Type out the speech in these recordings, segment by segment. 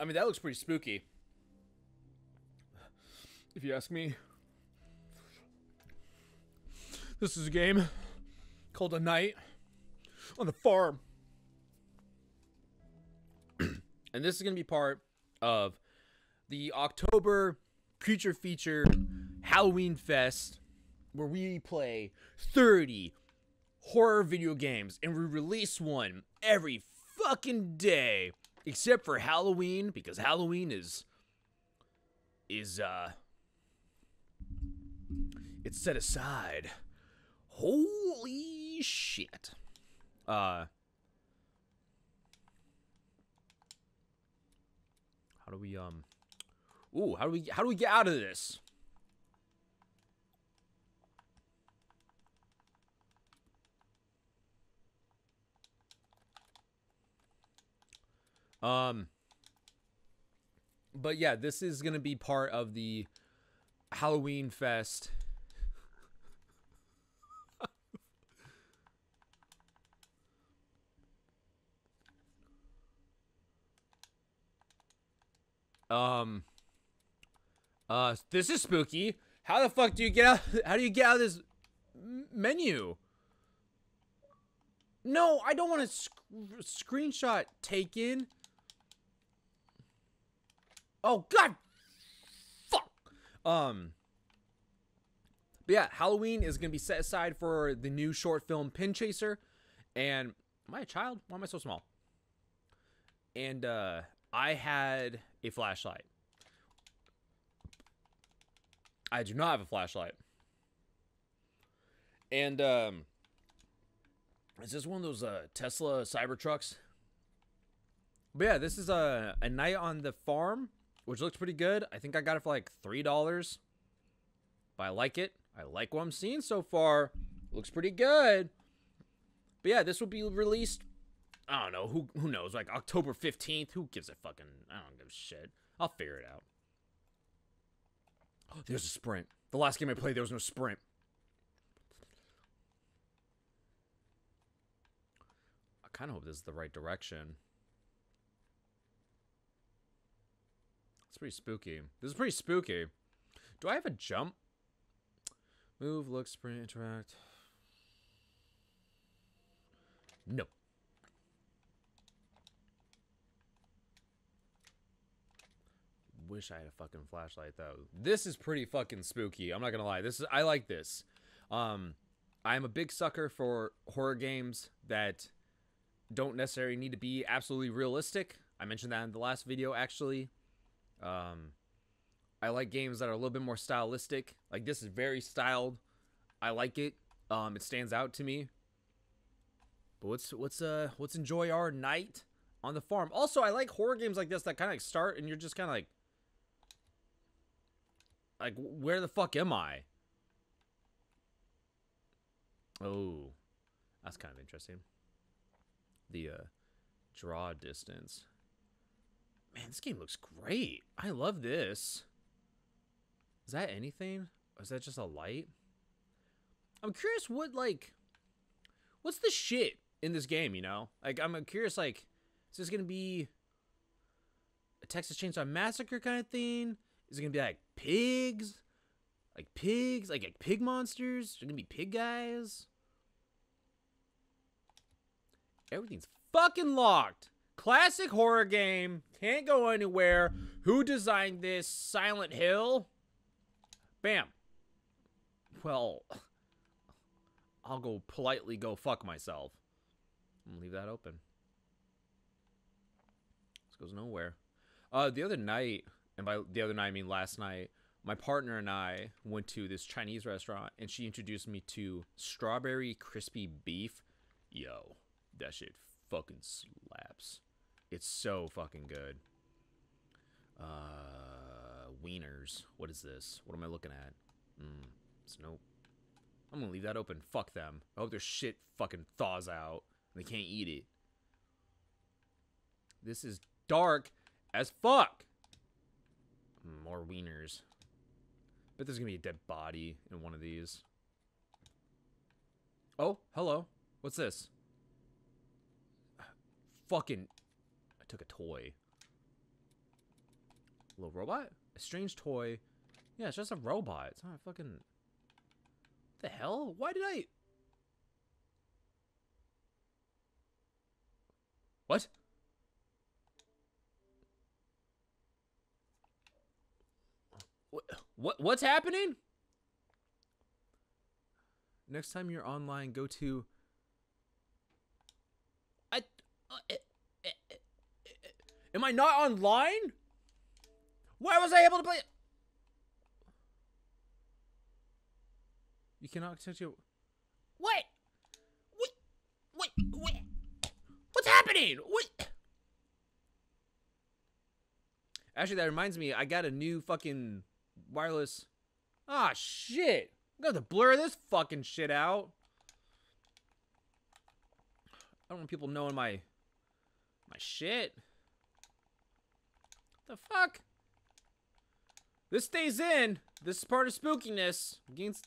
I mean, that looks pretty spooky. If you ask me. This is a game called A Night on the Farm. and this is going to be part of the October Creature Feature Halloween Fest where we play 30 horror video games and we release one every fucking day except for Halloween because Halloween is is uh it's set aside. Holy shit. Uh How do we um Ooh, how do we how do we get out of this? Um but yeah, this is going to be part of the Halloween fest. um uh this is spooky. How the fuck do you get out how do you get out of this menu? No, I don't want a sc screenshot taken. Oh god. Fuck. Um But yeah, Halloween is going to be set aside for the new short film Pin Chaser and am I a child? Why am I so small? And uh I had a flashlight. I do not have a flashlight. And um is this one of those uh, Tesla Cybertrucks? But yeah, this is a, a night on the farm, which looks pretty good. I think I got it for like $3. But I like it. I like what I'm seeing so far. Looks pretty good. But yeah, this will be released, I don't know, who who knows, like October 15th. Who gives a fucking, I don't give a shit. I'll figure it out. Oh, there's a sprint. The last game I played, there was no sprint. I kind of hope this is the right direction. It's pretty spooky. This is pretty spooky. Do I have a jump? Move, look, sprint, interact. No. Wish I had a fucking flashlight though. This is pretty fucking spooky. I'm not gonna lie. This is I like this. Um, I'm a big sucker for horror games that don't necessarily need to be absolutely realistic. I mentioned that in the last video actually. Um, I like games that are a little bit more stylistic. Like this is very styled. I like it. Um, it stands out to me. But what's what's uh what's enjoy our night on the farm. Also, I like horror games like this that kind of like start and you're just kind of like like where the fuck am I? Oh, that's kind of interesting. The uh draw distance. Man, this game looks great. I love this. Is that anything? Or is that just a light? I'm curious what, like, what's the shit in this game, you know? Like, I'm curious, like, is this to be a Texas Chainsaw Massacre kind of thing? Is it to be, like, pigs? Like, pigs? Like, like pig monsters? Is going to be pig guys? Everything's fucking locked. Classic horror game. Can't go anywhere. Who designed this? Silent Hill? Bam. Well, I'll go politely go fuck myself. Leave that open. This goes nowhere. Uh, the other night, and by the other night I mean last night, my partner and I went to this Chinese restaurant, and she introduced me to strawberry crispy beef. Yo, that shit fucking slaps. It's so fucking good. Uh, wieners. What is this? What am I looking at? Mm, it's nope. I'm gonna leave that open. Fuck them. I hope their shit fucking thaws out. And they can't eat it. This is dark as fuck. More wieners. Bet there's gonna be a dead body in one of these. Oh, hello. What's this? Fucking took a toy. A little robot? A strange toy. Yeah, it's just a robot. It's not a fucking... the hell? Why did I... What? What, what what's happening? Next time you're online, go to I uh, eh, Am I not online? Why was I able to play? You cannot connect your What? What? What? What? What's happening? What? Actually, that reminds me, I got a new fucking wireless. Ah, shit. I'm gonna have to blur this fucking shit out. I don't want people knowing my my shit. The fuck? This stays in. This is part of spookiness. Against.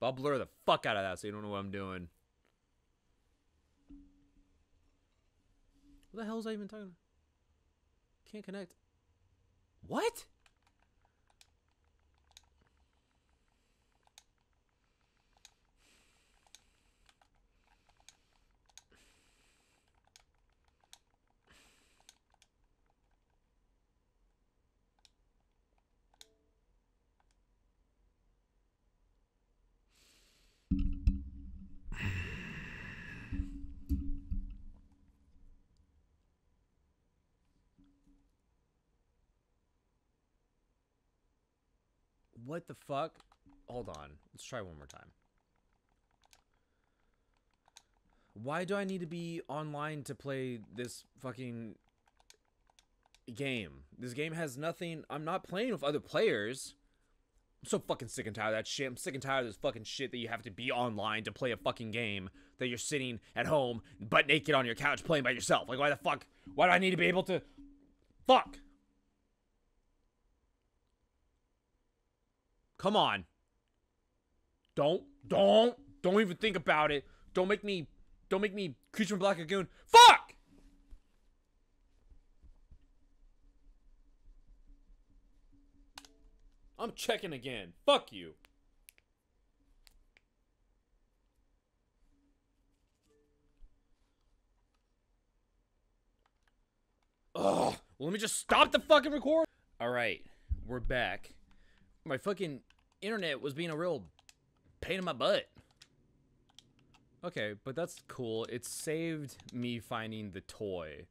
I'll blur the fuck out of that so you don't know what I'm doing. What the hell is I even talking about? Can't connect. What? What the fuck? Hold on. Let's try one more time. Why do I need to be online to play this fucking game? This game has nothing. I'm not playing with other players. I'm so fucking sick and tired of that shit. I'm sick and tired of this fucking shit that you have to be online to play a fucking game that you're sitting at home butt naked on your couch playing by yourself. Like, why the fuck? Why do I need to be able to? Fuck. Come on. Don't, don't, don't even think about it. Don't make me, don't make me creature from Black Lagoon. Fuck! I'm checking again. Fuck you. Ugh. Let me just stop the fucking record. All right, we're back. My fucking internet was being a real pain in my butt. Okay, but that's cool. It saved me finding the toy.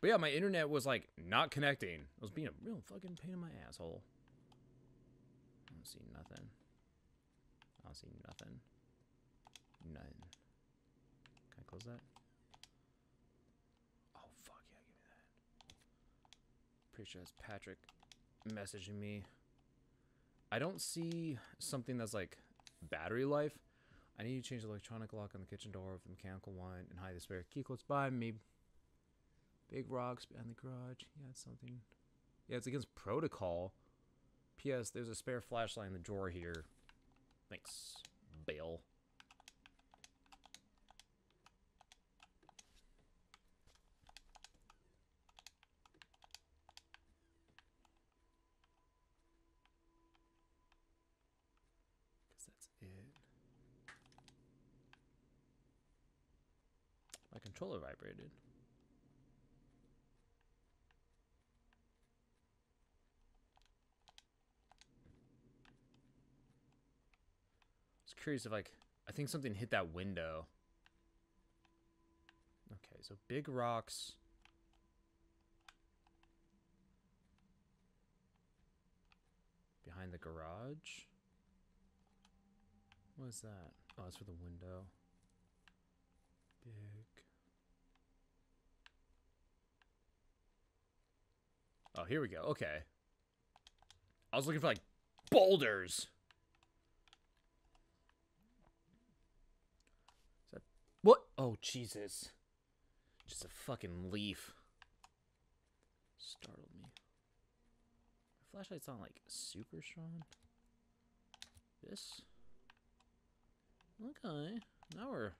But yeah, my internet was like not connecting. It was being a real fucking pain in my asshole. I don't see nothing. I don't see nothing. None. Can I close that? Oh fuck yeah, give me that. Pretty sure that's Patrick messaging me. I don't see something that's like battery life. I need to change the electronic lock on the kitchen door with the mechanical one and hide the spare key close by me. Big rocks behind the garage. Yeah, it's something. Yeah, it's against protocol. P.S. There's a spare flashlight in the drawer here. Thanks, Bill. Guess that's it. My controller vibrated. I was curious if like I think something hit that window. Okay, so big rocks. Behind the garage. What is that? Oh, it's for the window. Big. Oh, here we go. Okay. I was looking for like boulders. Is that what? Oh Jesus! Just a fucking leaf. Startled me. My flashlight's not like super strong. This. Okay. Now we're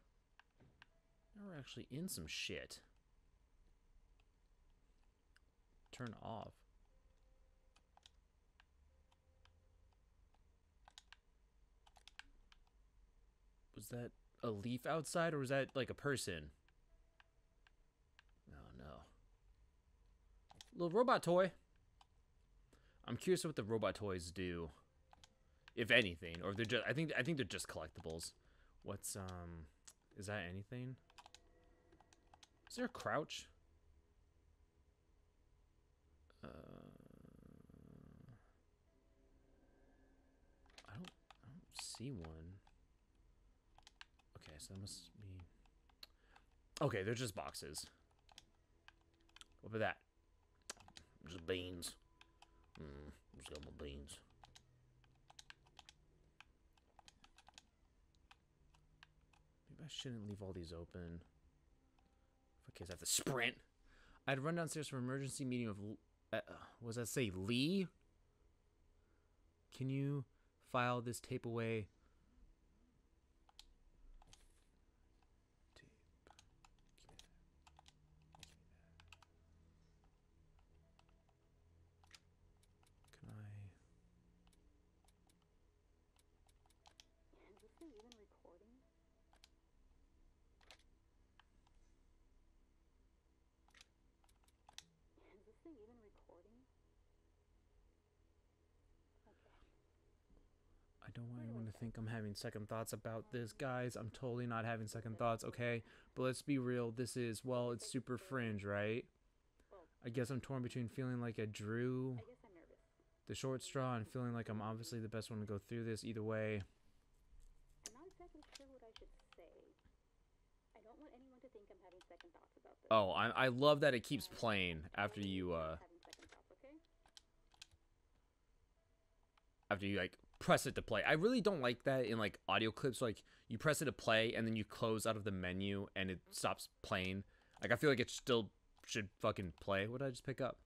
Now we're actually in some shit. Turn off. Was that a leaf outside or was that like a person? Oh no. Little robot toy. I'm curious what the robot toys do. If anything. Or they're just I think I think they're just collectibles. What's um is that anything? Is there a crouch? Uh, I don't I don't see one. Okay, so that must be Okay, they're just boxes. What about that? Just beans. Mm, just got my beans. Maybe I shouldn't leave all these open. In case I have to sprint. I'd run downstairs for an emergency meeting with. Uh, was that say Lee? Can you file this tape away? Can I? Is this thing even recording? Is this thing even recording? Okay. I don't want anyone to think I'm having second thoughts about this, guys. I'm totally not having second thoughts, okay? But let's be real. This is, well, it's super fringe, right? I guess I'm torn between feeling like I drew I guess I'm nervous. the short straw and feeling like I'm obviously the best one to go through this. Either way, I'm not exactly sure what I should say. I don't want anyone to think I'm having second thoughts about this. oh, I, I love that it keeps playing after you, uh, Having second thoughts, okay? after you like press it to play. I really don't like that in like audio clips. Like you press it to play and then you close out of the menu and it stops playing. Like I feel like it still should fucking play. What did I just pick up?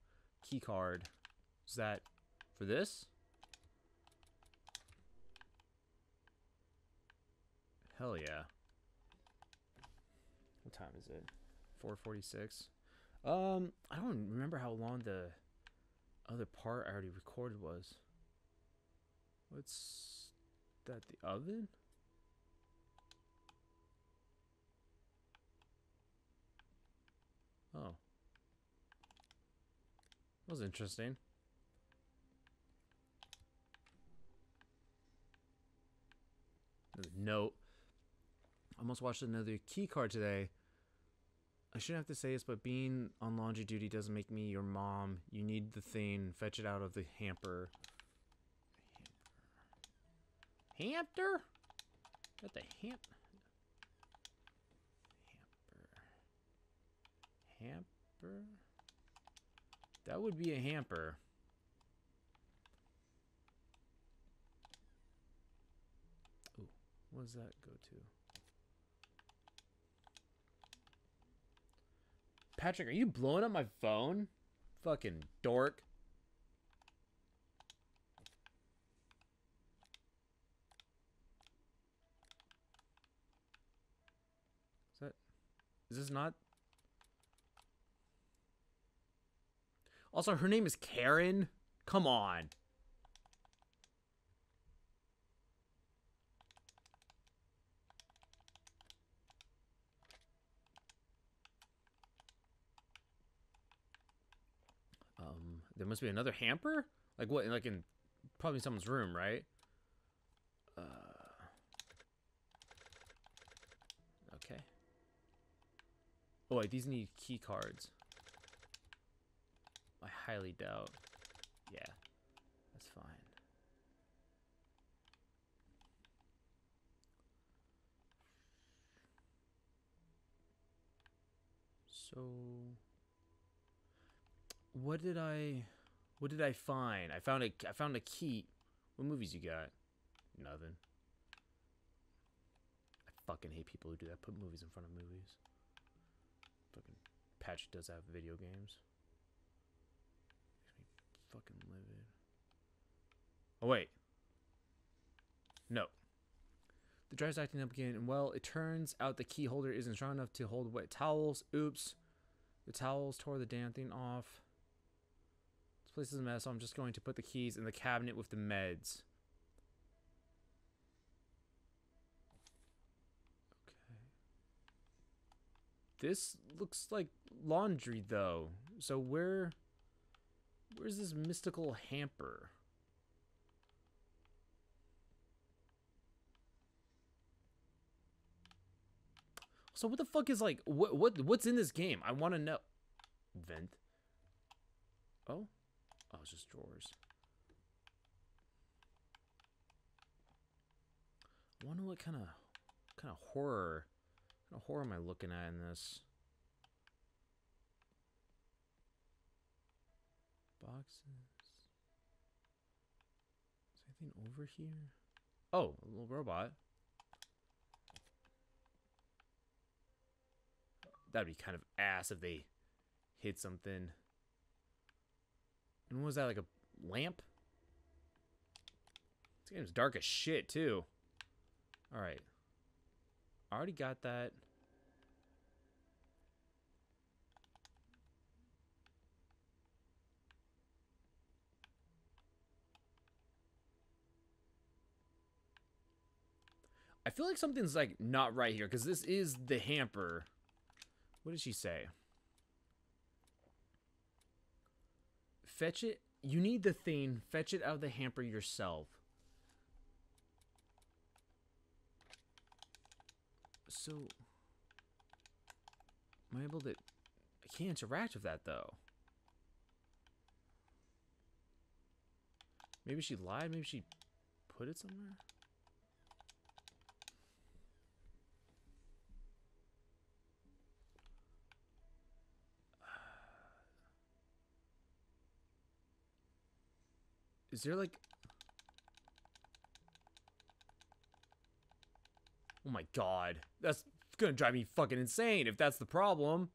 Key card. Is that for this? Hell yeah. What time is it? 446. Um, I don't remember how long the other part I already recorded was. What's that? The oven? Oh. That was interesting. Note. Almost watched another key card today. I shouldn't have to say this, but being on laundry duty doesn't make me your mom. You need the thing. Fetch it out of the hamper. Hamper? Got the hamp. Hamper. Hamper? That would be a hamper. Ooh, what does that go to? Patrick, are you blowing up my phone? Fucking dork. Is this not Also, her name is Karen. Come on. Um, there must be another hamper? Like what? Like in probably someone's room, right? Uh. Okay. Oh wait, these need key cards. I highly doubt. Yeah, that's fine. So, what did I, what did I find? I found a, I found a key. What movies you got? Nothing. I fucking hate people who do that. Put movies in front of movies. Patch does have video games. Makes me fucking livid. Oh wait. No. The drive's acting up again, and well, it turns out the key holder isn't strong enough to hold wet towels. Oops. The towels tore the damn thing off. This place is a mess, so I'm just going to put the keys in the cabinet with the meds. This looks like laundry, though. So where... Where's this mystical hamper? So what the fuck is like what what what's in this game? I want to know. Vent. Oh, oh, it's just drawers. I wonder what kind of kind of horror kind of horror am I looking at in this? Boxes. Is anything over here? Oh, a little robot. That'd be kind of ass if they hit something. And what was that, like a lamp? This game's dark as shit, too. Alright. Already got that. I feel like something's like not right here because this is the hamper. What did she say? Fetch it. You need the thing. Fetch it out of the hamper yourself. So, am I able to? I can't interact with that though. Maybe she lied. Maybe she put it somewhere. Is there like... Oh my god. That's gonna drive me fucking insane if that's the problem.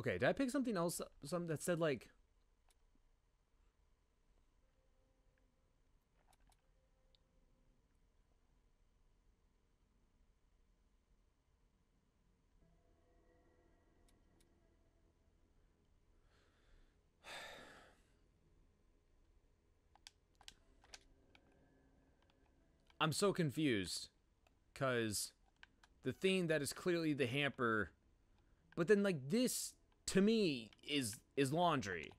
Okay, did I pick something else? Something that said like... I'm so confused. Because the thing that is clearly the hamper... But then, like, this, to me, is is laundry.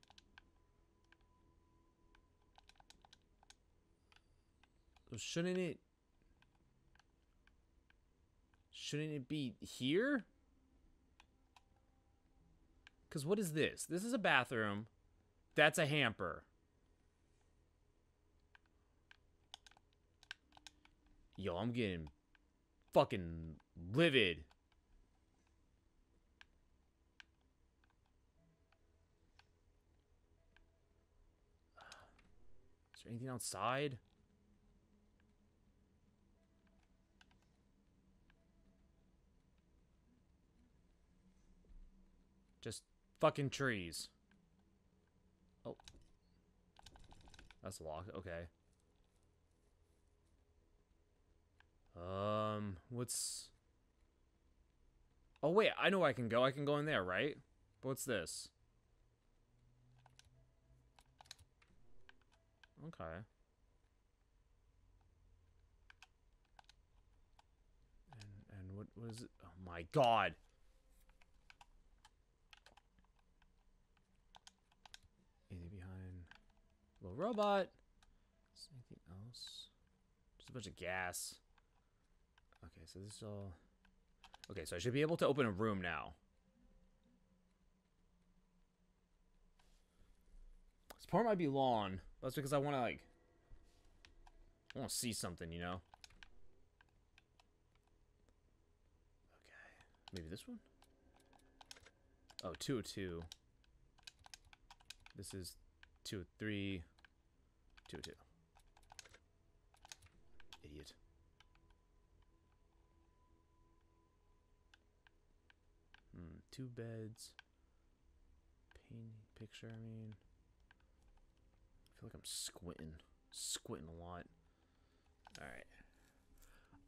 So shouldn't it... Shouldn't it be here? Because what is this? This is a bathroom. That's a hamper. Yo, I'm getting fucking livid. Is there anything outside? Just fucking trees. Oh. That's locked. Okay. Um, what's... Oh, wait, I know I can go. I can go in there, right? But what's this? Okay. And, and what was it? Oh my god! Anything behind... Little robot! Is anything else? Just a bunch of gas. Okay, so this is all... Okay, so I should be able to open a room now. This part might be long. That's because I want to, like... I want to see something, you know? Okay. Maybe this one? Oh, 202. This is 203. 202. Idiot. Hmm, two beds. Paint picture, I mean. Feel like I'm squinting. Squinting a lot. Alright.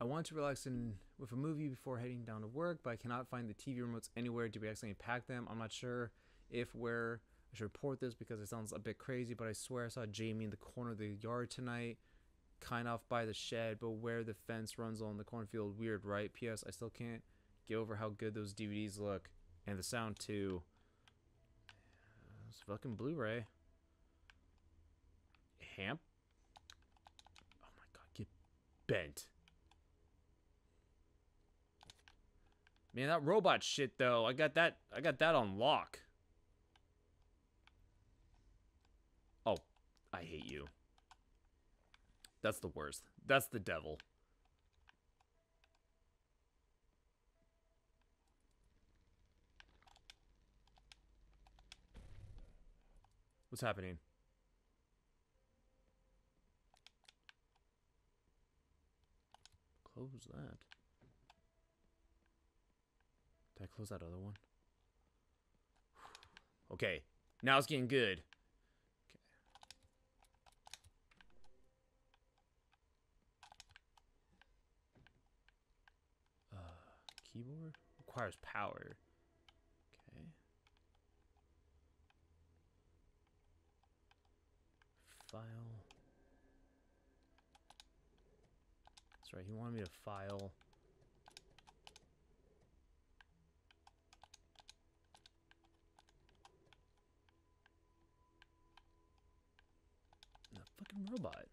I want to relax in with a movie before heading down to work, but I cannot find the TV remotes anywhere. Did we accidentally pack them? I'm not sure if where I should report this because it sounds a bit crazy, but I swear I saw Jamie in the corner of the yard tonight, kind of by the shed, but where the fence runs along the cornfield. Weird, right? P.S. I still can't get over how good those DVDs look and the sound too. It's fucking Blu-ray. Hamp. Oh my god, get bent. Man, that robot shit though, I got that I got that on lock. Oh, I hate you. That's the worst. That's the devil. What's happening? Close that. Did I close that other one? Okay, now it's getting good. Okay. Uh, keyboard requires power. Okay. File. Right, he wanted me to file. The fucking robot.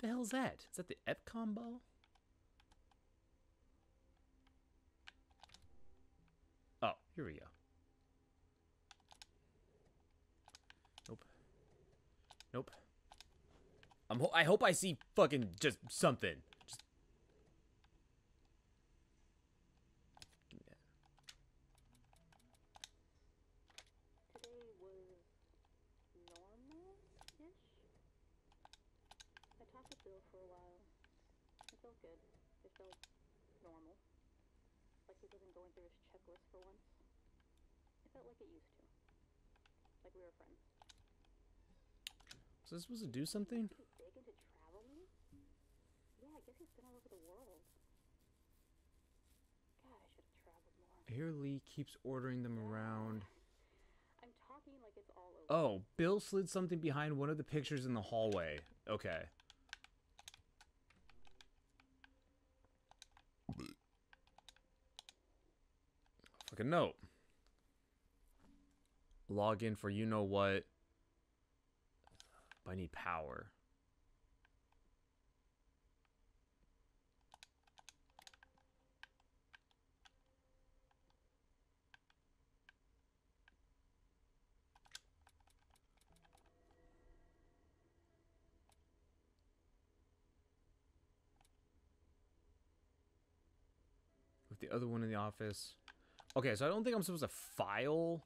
The hell's that? Is that the Epcot ball? Oh, here we go. Nope. Nope. I'm ho I hope I see fucking just something. Was normal-ish. I talked with Bill for a while. It felt good. It felt normal. Like he wasn't going through his checklist for once. It felt like it used to. Like we were friends. Was I supposed to do something? Pretty big into traveling? Yeah, I guess he's been all over the world. God, I should have traveled more. I hear Lee keeps ordering them around. I'm talking like it's all over. Oh, Bill slid something behind one of the pictures in the hallway. Okay. Fucking note. Log in for you know what. But I need power. The other one in the office. Okay, so I don't think I'm supposed to file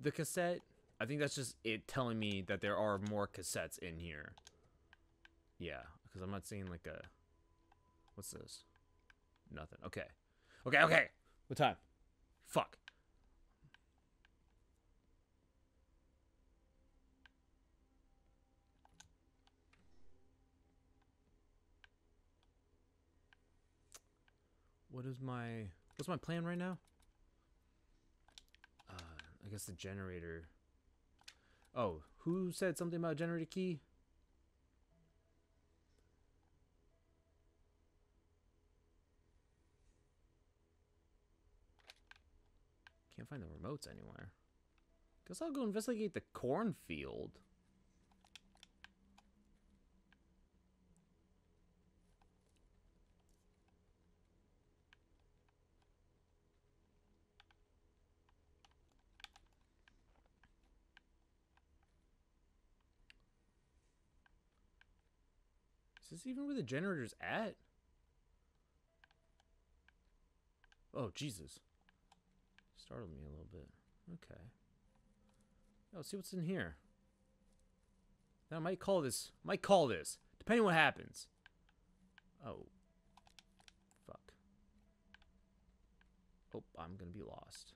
the cassette. I think that's just it telling me that there are more cassettes in here. Yeah, because I'm not seeing like a. What's this? Nothing. Okay. Okay, okay. What time? Fuck. What is my what's my plan right now? Uh, I guess the generator. Oh, who said something about generator key? Can't find the remotes anywhere. Guess I'll go investigate the cornfield. This even where the generator's at? Oh, Jesus. Startled me a little bit. Okay. Oh, let's see what's in here. Now, I might call this. Might call this. Depending what happens. Oh. Fuck. Oh, I'm gonna be lost.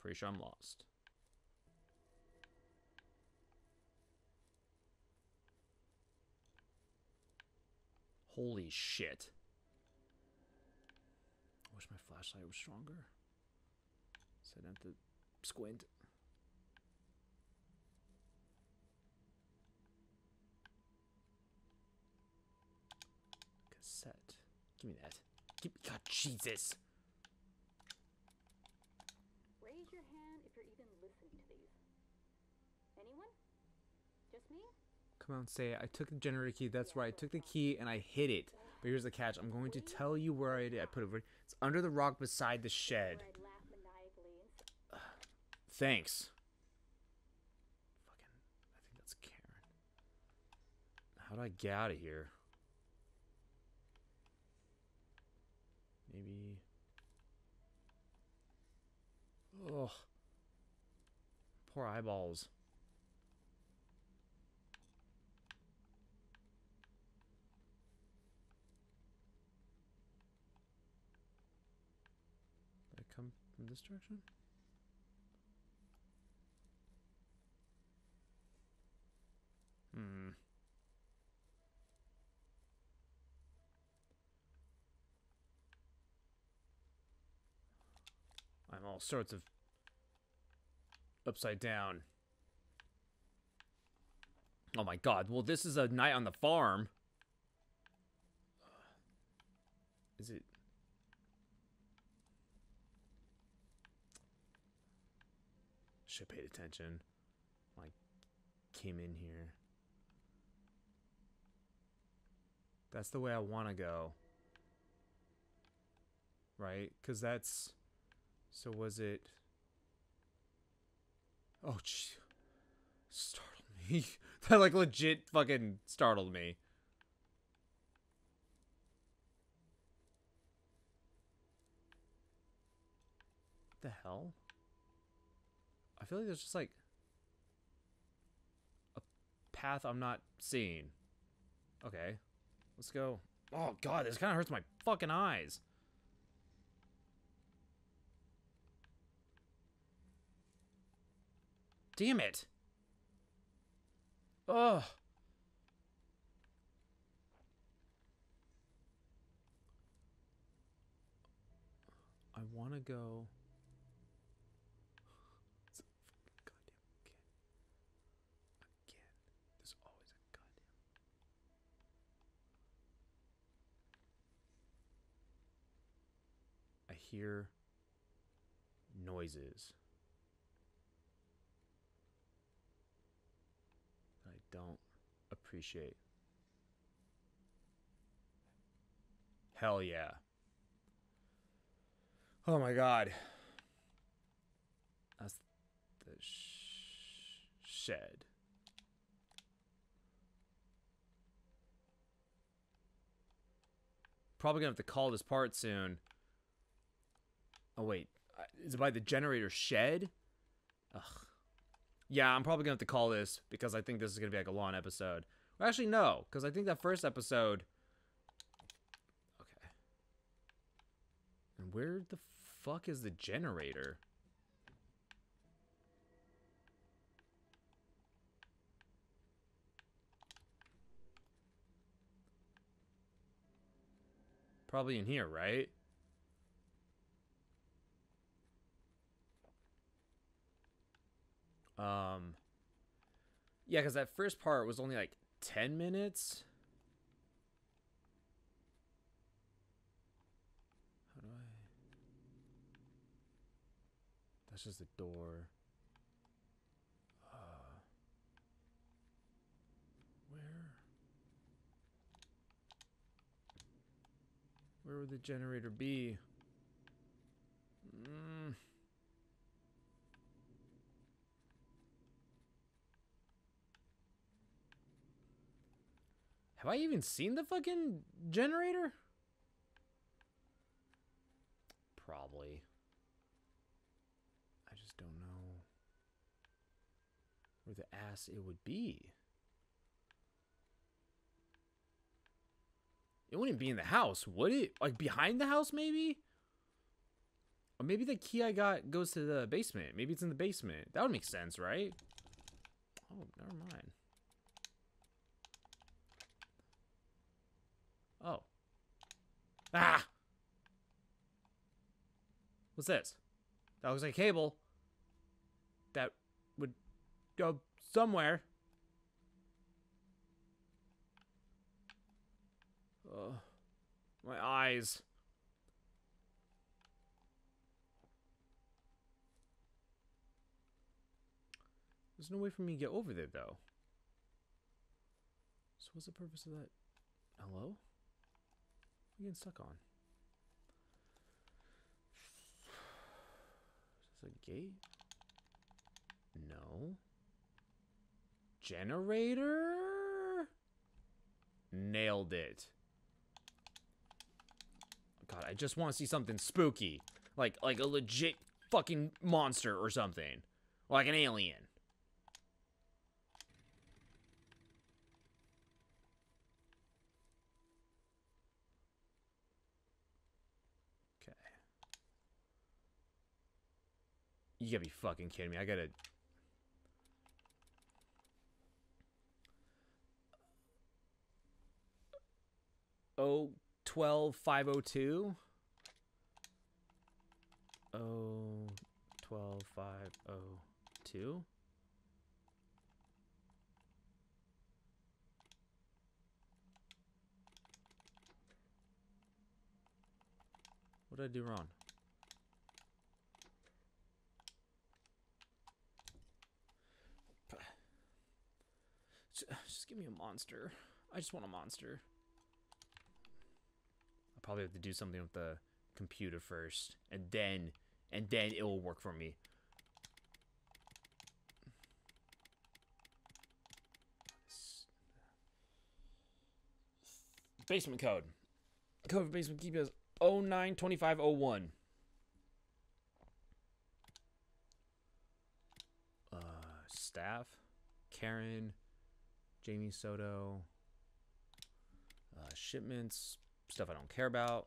Pretty sure I'm lost. Holy shit. I wish my flashlight was stronger. So I didn't have to squint. Cassette. Give me that. Give me, God, Jesus. Raise your hand if you're even listening to these. Anyone? Just me? Come on, say it. I took the generator key. That's right. I took the key and I hid it. But here's the catch. I'm going to tell you where I did. I put it. It's under the rock beside the shed. Where I'd laugh maniacally and say, Thanks. Fucking. I think that's Karen. How do I get out of here? Maybe. Ugh. Poor eyeballs. Did I come from this direction? Hmm. I'm all sorts of upside down. Oh my god. Well, this is a night on the farm. Is it Should have paid attention. Like came in here. That's the way I want to go. Right? Cuz that's so was it Oh, gee. Startled me. that like legit fucking startled me. the hell? I feel like there's just like a path I'm not seeing. Okay. Let's go. Oh god, this kind of hurts my fucking eyes. Damn it. Ugh. I want to go. It's a fucking goddamn again. Again. There's always a goddamn. I hear noises. I don't appreciate. Hell yeah. Oh my god. That's the sh- shed. Probably gonna have to call this part soon. Oh wait, Uh, is it by the generator shed? Ugh. Yeah, I'm probably gonna have to call this because I think this is gonna be like a long episode. Well, actually, no, because I think that first episode. Okay. And where the fuck is the generator? Probably in here, right? Um, yeah, because that first part was only like 10 minutes. How do I. That's just a door. Uh, where? Where would the generator be? Mm. Have I even seen the fucking generator? Probably. I just don't know where the ass it would be. It wouldn't be in the house, would it? Like behind the house, maybe? Or maybe the key I got goes to the basement. Maybe it's in the basement. That would make sense, right? Oh, never mind. Oh. Ah! What's this? That looks like a cable. That would go somewhere. Ugh. My eyes. There's no way for me to get over there, though. So what's the purpose of that? Hello? You getting stuck on? Is this a gate? No. Generator? Nailed it. God, I just want to see something spooky. Like like a legit fucking monster or something. Like an alien. You gotta be fucking kidding me. I gotta Oh, 12 502. Oh, 12 502. What did I do wrong? Just give me a monster. I just want a monster. I'll probably have to do something with the computer first, and then, and then it will work for me. Basement code. Code for basement keep is 092501. Uh, staff, Karen, Jamie Soto, uh, shipments, stuff I don't care about.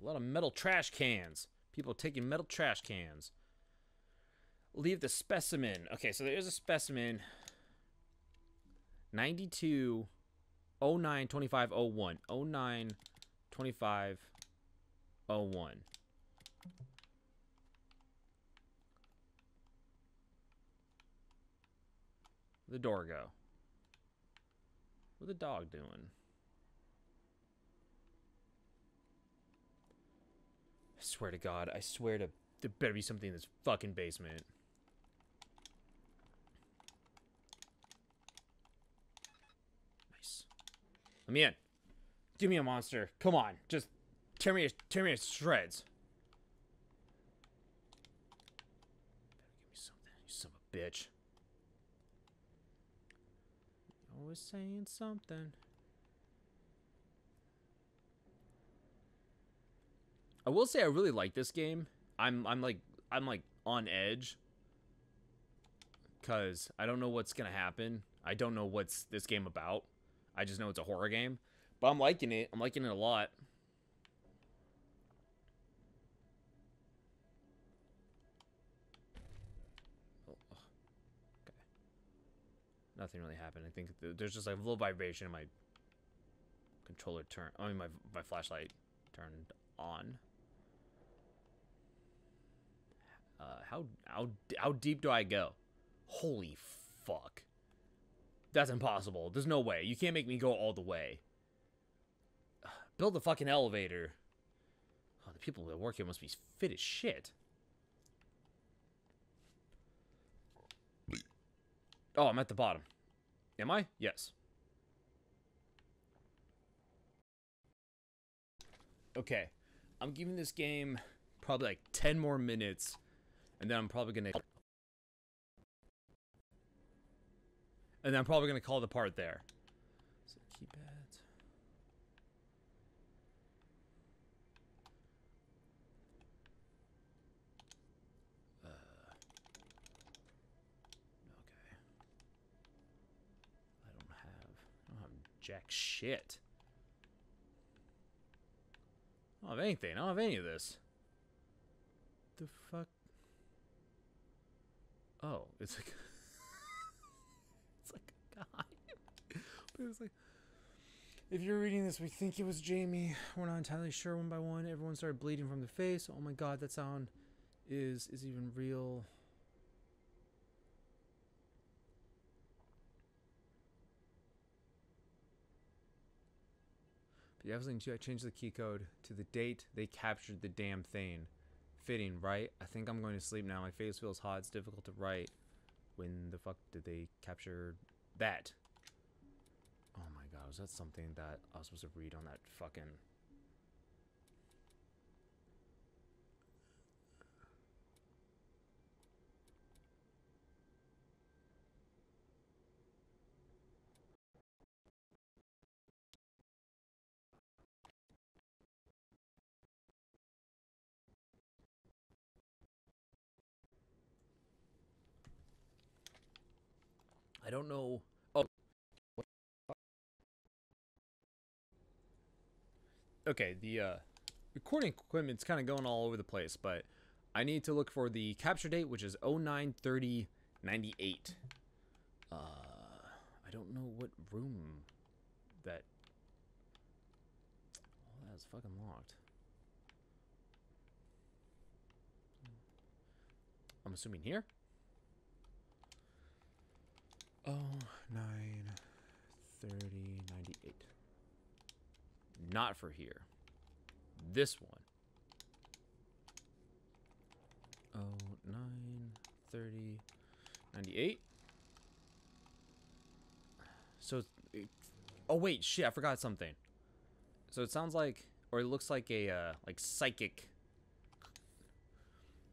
A lot of metal trash cans. People taking metal trash cans. Leave the specimen. Okay, so there's a specimen. 92 09 25 01. 09 25 01. the door go? What the dog doing? I swear to God, I swear to there better be something in this fucking basement. Nice. Let me in. Give me a monster. Come on. Just tear me tear me to shreds. Better give me something, you son of a bitch. Always saying something. I will say I really like this game. I'm I'm like I'm like on edge cuz I don't know what's going to happen. I don't know what's this game about. I just know it's a horror game, but I'm liking it. I'm liking it a lot. Nothing really happened. I think th there's just like a little vibration in my controller turn. I mean, my my flashlight turned on. Uh, how how how deep do I go? Holy fuck! That's impossible. There's no way. You can't make me go all the way. Build a fucking elevator. Oh, the people that work here must be fit as shit. Oh, I'm at the bottom. Am I? Yes. Okay. I'm giving this game probably like 10 more minutes, and then I'm probably gonna. And then I'm probably gonna call the part there. So keypads. Uh, okay. I don't have. I don't have jack shit. I don't have anything. I don't have any of this. The fuck? Oh, it's like it's like a guy. but it was like if you're reading this, we think it was Jamie. We're not entirely sure. One by one, everyone started bleeding from the face. Oh my god, that sound is is even real. I too, I changed the key code to the date they captured the damn thing. Fitting, right? I think I'm going to sleep now. My face feels hot. It's difficult to write. When the fuck did they capture that? Oh my god, was that something that I was supposed to read on that fucking. Don't know. Oh. Okay, the uh, recording equipment's kind of going all over the place, but I need to look for the capture date, which is 093098. Uh, I don't know what room that. Oh, that's fucking locked. I'm assuming here. Oh, nine, thirty, ninety-eight. Not for here. This one. Oh, nine, thirty, ninety-eight. So, it, oh wait, shit! I forgot something. So it sounds like, or it looks like a uh, like psychic.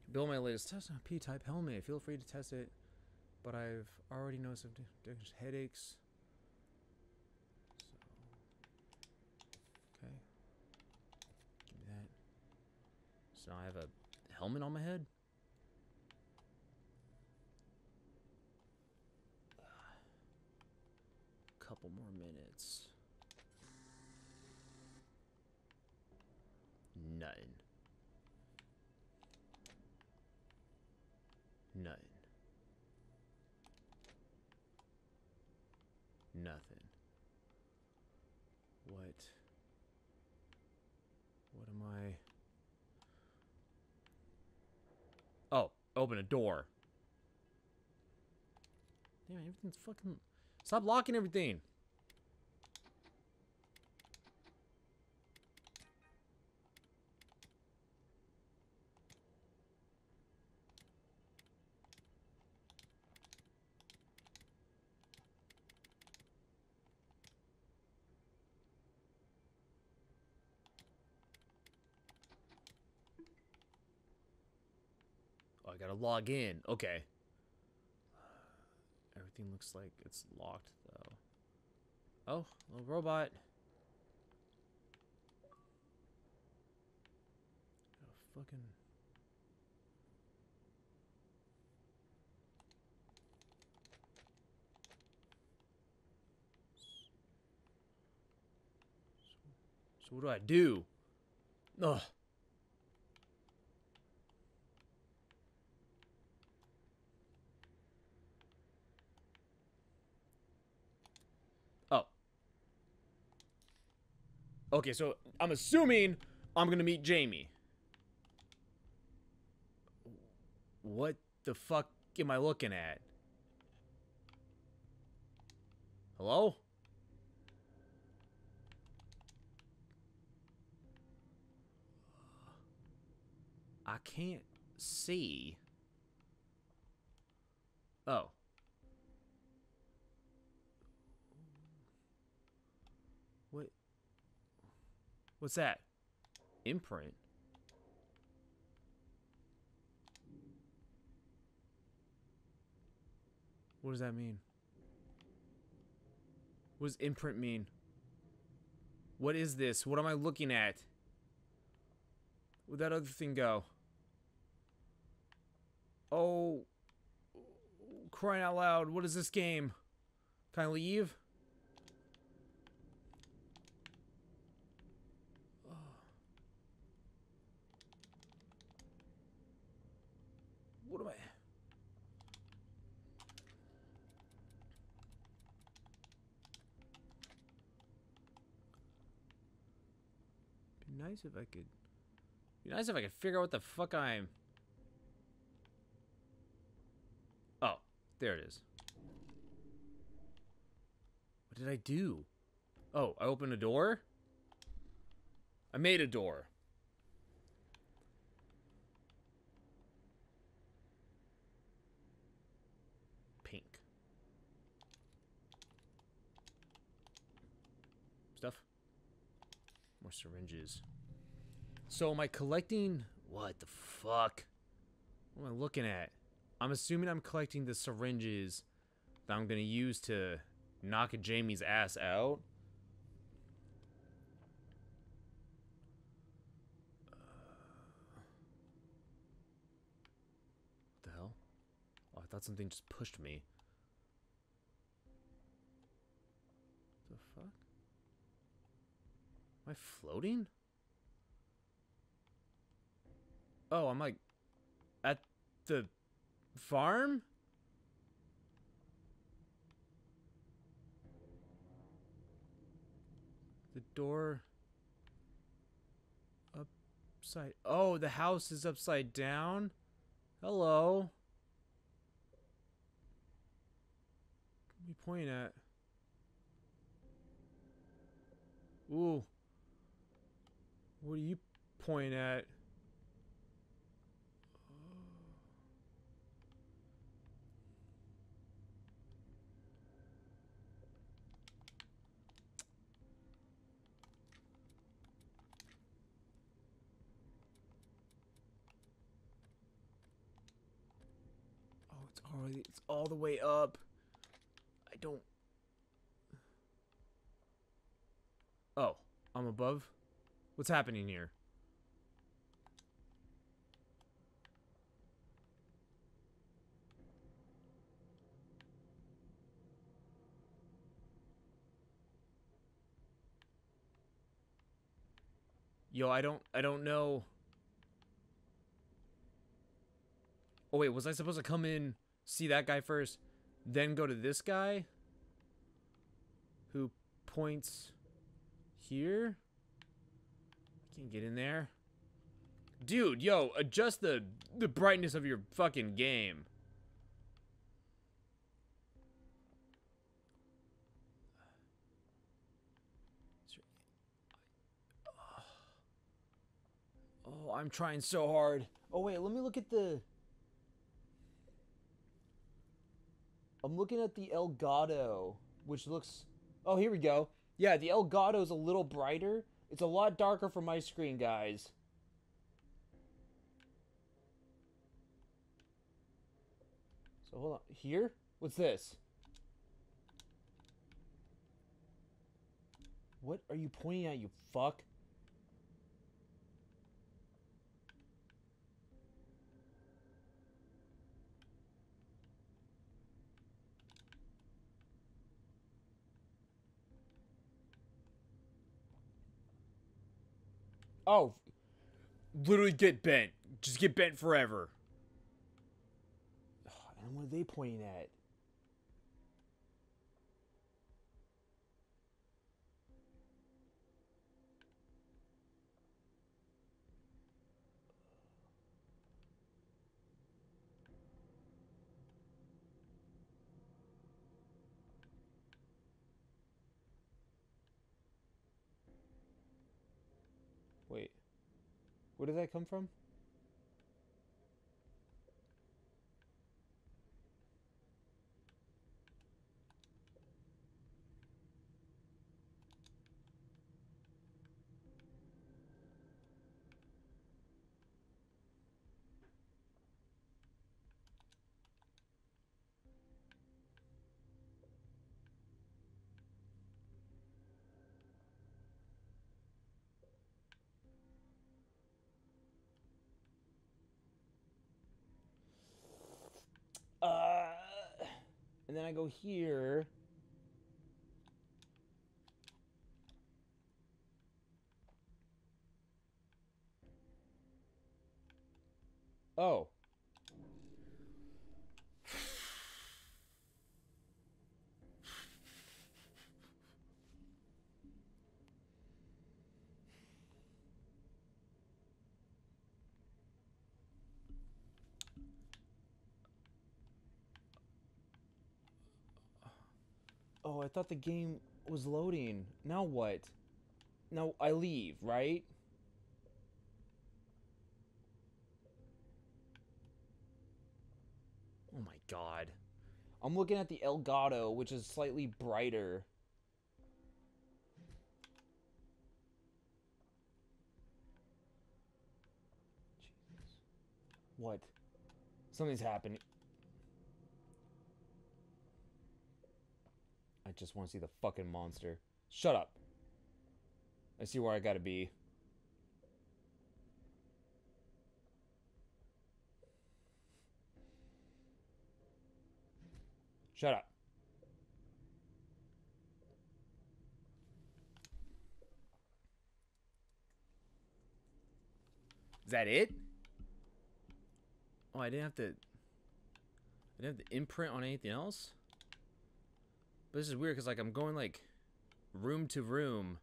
Build my latest test on P-type helmet. Feel free to test it but I've already noticed some headaches. So, okay. Give me that. So now I have a helmet on my head? Couple more minutes. Nothing. Nothing. Nothing. What? What am I? Oh, open a door. Damn, everything's fucking. Stop locking everything. Log in. Okay. Everything looks like it's locked, though. Oh, little robot. Fucking... So what do I do? Ugh. Oh. Okay, so I'm assuming I'm gonna meet Jamie. What the fuck am I looking at? Hello? I can't see. Oh. What? What's that? Imprint? What does that mean? What does imprint mean? What is this? What am I looking at? Where'd that other thing go? Oh, crying out loud, what is this game? Can I leave? Nice if I could. Be nice if I could figure out what the fuck I'm. Oh, there it is. What did I do? Oh, I opened a door? I made a door. Pink. Stuff. More syringes. So am I collecting what the fuck? What am I looking at? I'm assuming I'm collecting the syringes that I'm gonna use to knock Jamie's ass out. What the hell? Oh, I thought something just pushed me. The fuck? Am I floating? Oh, I'm like at the farm? The door upside. Oh, the house is upside down. Hello. What are you pointing at? Ooh. What are you pointing at? It's it's all the way up. I don't Oh, I'm above? What's happening here? Yo, I don't I don't know. Oh wait, was I supposed to come in, see that guy first, then go to this guy? Who points here? I can't get in there. Dude, yo, adjust the the brightness of your fucking game. Oh, I'm trying so hard. Oh wait, let me look at the I'm looking at the Elgato, which looks Oh, here we go. Yeah, the Elgato is a little brighter. It's a lot darker for my screen, guys. So hold on. Here? What's this? What are you pointing at, you fuck? Oh, literally get bent. Just get bent forever. And what are they pointing at? Wait. Where did that come from? And then I go here. Oh. Oh, I thought the game was loading. Now what? Now I leave, right? Oh my god. I'm looking at the Elgato, which is slightly brighter. Jesus. What? Something's happening. Just want to see the fucking monster. Shut up. I see where I gotta be. Shut up. Is that it? Oh, I didn't have to. I didn't have to imprint on anything else. But this is weird because like I'm going like room to room.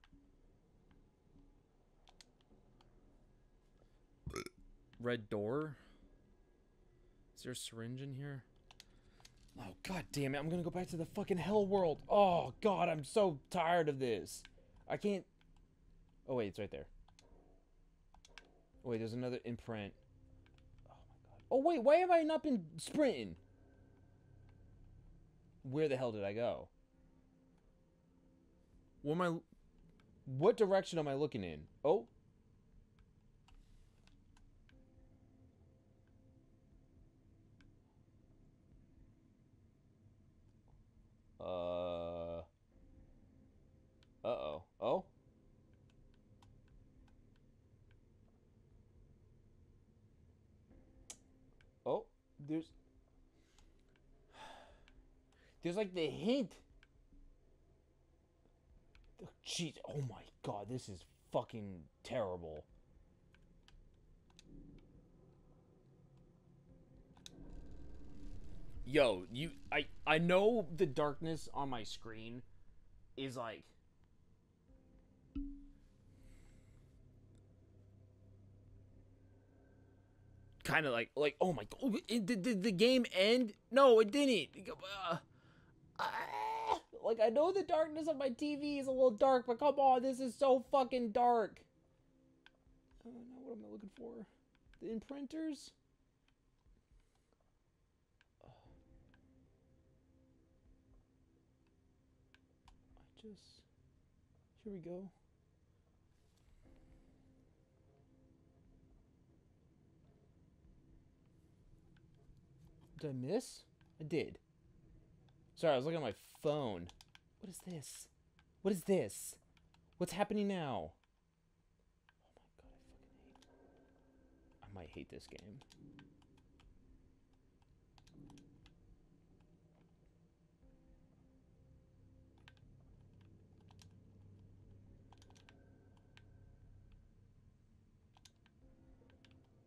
Red door. Is there a syringe in here? Oh god damn it, I'm gonna go back to the fucking hell world. Oh god, I'm so tired of this. I can't Oh wait, it's right there. Oh, wait, there's another imprint. Oh my god. Oh wait, why have I not been sprinting? Where the hell did I go? What am I? What direction am I looking in? Oh. Uh. Uh-oh. Oh. Oh, there's There's like the hint. Oh, Jeez, oh my god, this is fucking terrible. Yo, you. I I know the darkness on my screen is like. Kind of like like oh my god! Did, did the game end? No, it didn't. Uh, Ah, like I know the darkness of my TV is a little dark, but come on, this is so fucking dark. Oh no, what am I looking for? The imprinters? Oh. I just here we go. Did I miss? I did. Sorry, I was looking at my phone. What is this? What is this? What's happening now? Oh my god, I fucking hate. I might hate this game.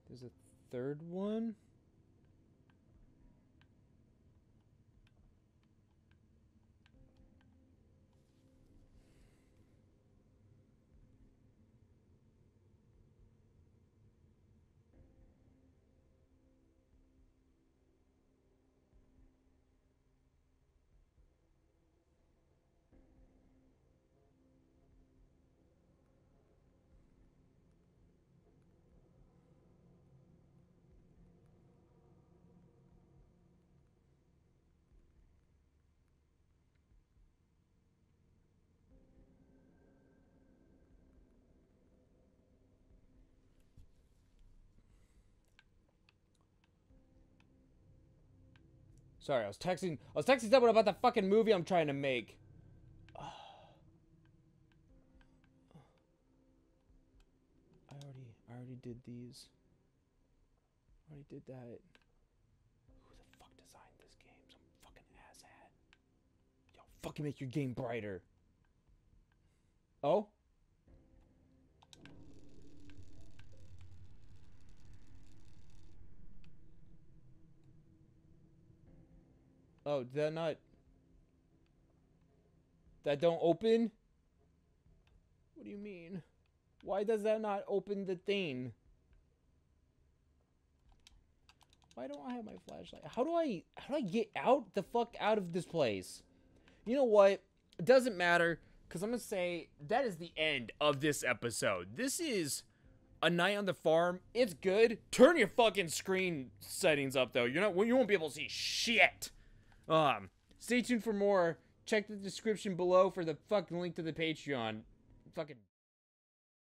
There's a third one. Sorry, I was texting. I was texting someone about the fucking movie I'm trying to make. I already, I already did these. I already did that. Who the fuck designed this game? Some fucking asshat. Yo, fucking make your game brighter. Oh? Oh, that not... That don't open? What do you mean? Why does that not open the thing? Why don't I have my flashlight? How do I how do I get out the fuck out of this place? You know what? It doesn't matter cuz I'm going to say that is the end of this episode. This is a night on the farm. It's good. Turn your fucking screen settings up though. You're not you won't be able to see shit. Um stay tuned for more. Check the description below for the fucking link to the Patreon. Fucking